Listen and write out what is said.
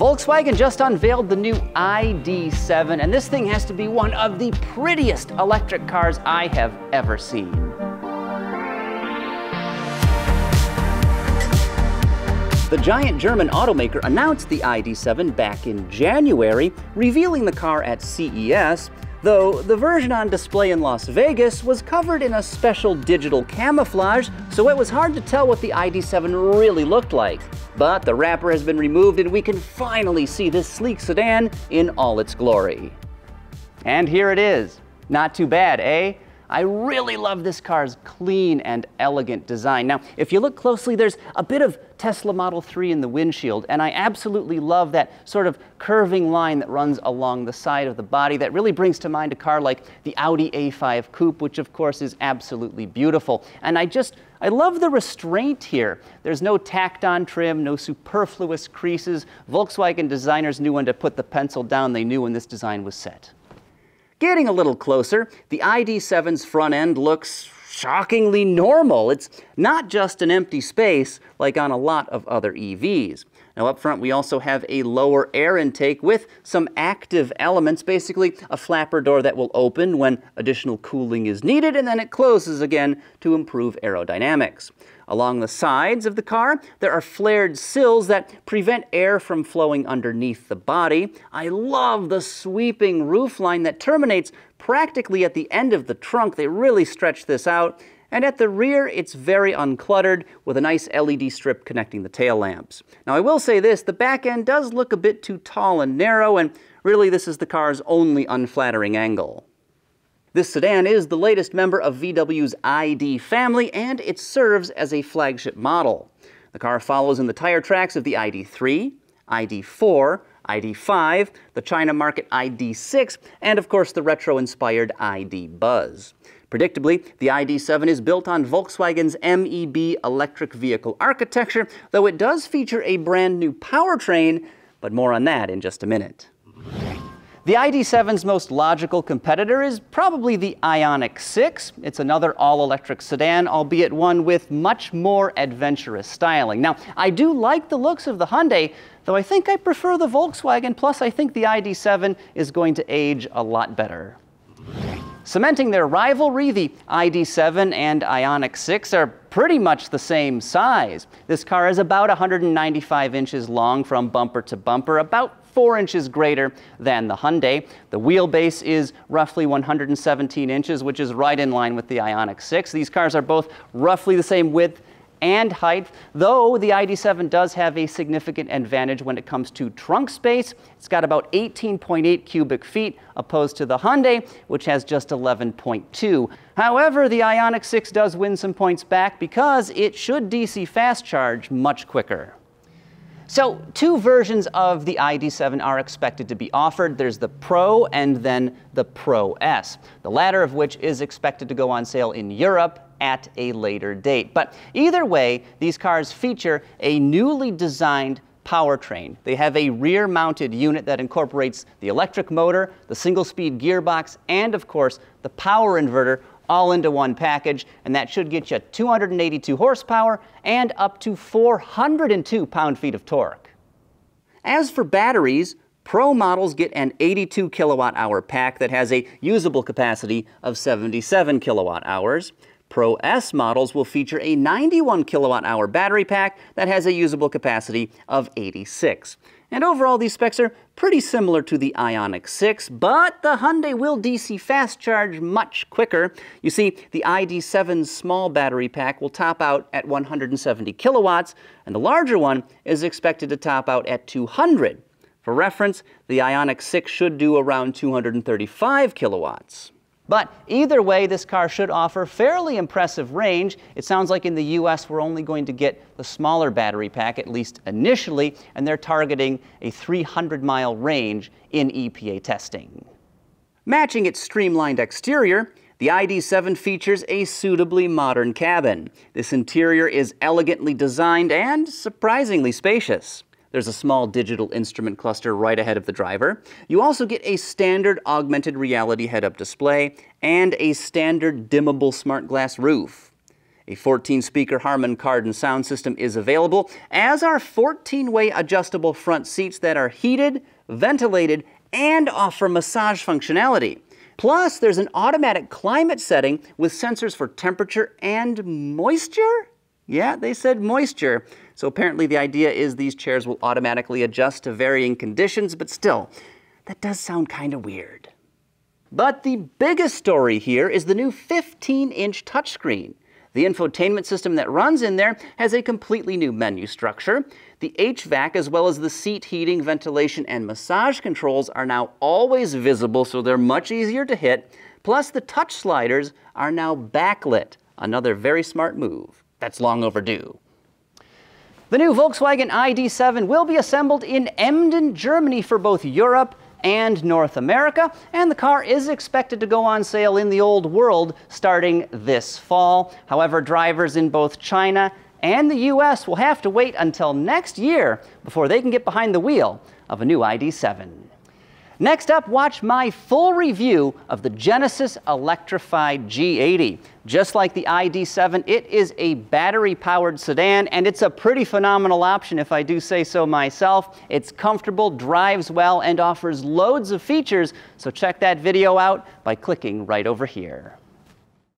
Volkswagen just unveiled the new ID7, and this thing has to be one of the prettiest electric cars I have ever seen. The giant German automaker announced the ID7 back in January, revealing the car at CES, though the version on display in Las Vegas was covered in a special digital camouflage, so it was hard to tell what the ID7 really looked like. But the wrapper has been removed and we can finally see this sleek sedan in all its glory. And here it is. Not too bad, eh? I really love this car's clean and elegant design. Now, if you look closely, there's a bit of Tesla Model 3 in the windshield, and I absolutely love that sort of curving line that runs along the side of the body that really brings to mind a car like the Audi A5 Coupe, which of course is absolutely beautiful. And I just, I love the restraint here. There's no tacked on trim, no superfluous creases. Volkswagen designers knew when to put the pencil down. They knew when this design was set. Getting a little closer, the ID7's front end looks shockingly normal. It's not just an empty space like on a lot of other EVs. Now up front we also have a lower air intake with some active elements, basically a flapper door that will open when additional cooling is needed and then it closes again to improve aerodynamics. Along the sides of the car, there are flared sills that prevent air from flowing underneath the body. I love the sweeping roofline that terminates practically at the end of the trunk. They really stretch this out. And at the rear, it's very uncluttered with a nice LED strip connecting the tail lamps. Now, I will say this, the back end does look a bit too tall and narrow, and really this is the car's only unflattering angle. This sedan is the latest member of VW's ID family, and it serves as a flagship model. The car follows in the tire tracks of the ID3, ID4, ID5, the China market ID6, and of course the retro-inspired ID Buzz. Predictably, the ID7 is built on Volkswagen's MEB electric vehicle architecture, though it does feature a brand new powertrain, but more on that in just a minute. The ID7's most logical competitor is probably the Ioniq 6. It's another all-electric sedan, albeit one with much more adventurous styling. Now, I do like the looks of the Hyundai, though I think I prefer the Volkswagen, plus I think the ID7 is going to age a lot better. Cementing their rivalry, the ID7 and Ioniq 6 are pretty much the same size. This car is about 195 inches long from bumper to bumper, about 4 inches greater than the Hyundai. The wheelbase is roughly 117 inches, which is right in line with the Ioniq 6. These cars are both roughly the same width and height, though the ID7 does have a significant advantage when it comes to trunk space. It's got about 18.8 cubic feet opposed to the Hyundai, which has just 11.2. However, the Ioniq 6 does win some points back because it should DC fast charge much quicker. So two versions of the ID7 are expected to be offered. There's the Pro and then the Pro S, the latter of which is expected to go on sale in Europe at a later date. But either way, these cars feature a newly designed powertrain. They have a rear-mounted unit that incorporates the electric motor, the single-speed gearbox, and of course, the power inverter all into one package, and that should get you 282 horsepower and up to 402 pound-feet of torque. As for batteries, Pro models get an 82 kilowatt hour pack that has a usable capacity of 77 kilowatt hours. Pro S models will feature a 91 kilowatt hour battery pack that has a usable capacity of 86. And overall, these specs are pretty similar to the Ioniq 6, but the Hyundai will DC fast charge much quicker. You see, the ID7's small battery pack will top out at 170 kilowatts, and the larger one is expected to top out at 200. For reference, the Ioniq 6 should do around 235 kilowatts. But either way, this car should offer fairly impressive range. It sounds like in the US we're only going to get the smaller battery pack, at least initially, and they're targeting a 300 mile range in EPA testing. Matching its streamlined exterior, the ID7 features a suitably modern cabin. This interior is elegantly designed and surprisingly spacious. There's a small digital instrument cluster right ahead of the driver. You also get a standard augmented reality head-up display and a standard dimmable smart glass roof. A 14-speaker Harman Kardon sound system is available, as are 14-way adjustable front seats that are heated, ventilated, and offer massage functionality. Plus, there's an automatic climate setting with sensors for temperature and moisture? Yeah, they said moisture. So apparently the idea is these chairs will automatically adjust to varying conditions, but still, that does sound kind of weird. But the biggest story here is the new 15-inch touchscreen. The infotainment system that runs in there has a completely new menu structure. The HVAC, as well as the seat heating, ventilation, and massage controls are now always visible, so they're much easier to hit. Plus, the touch sliders are now backlit, another very smart move. That's long overdue. The new Volkswagen ID7 will be assembled in Emden, Germany for both Europe and North America, and the car is expected to go on sale in the old world starting this fall. However, drivers in both China and the US will have to wait until next year before they can get behind the wheel of a new ID7. Next up, watch my full review of the Genesis electrified G80. Just like the ID7, it is a battery-powered sedan, and it's a pretty phenomenal option if I do say so myself. It's comfortable, drives well, and offers loads of features, so check that video out by clicking right over here.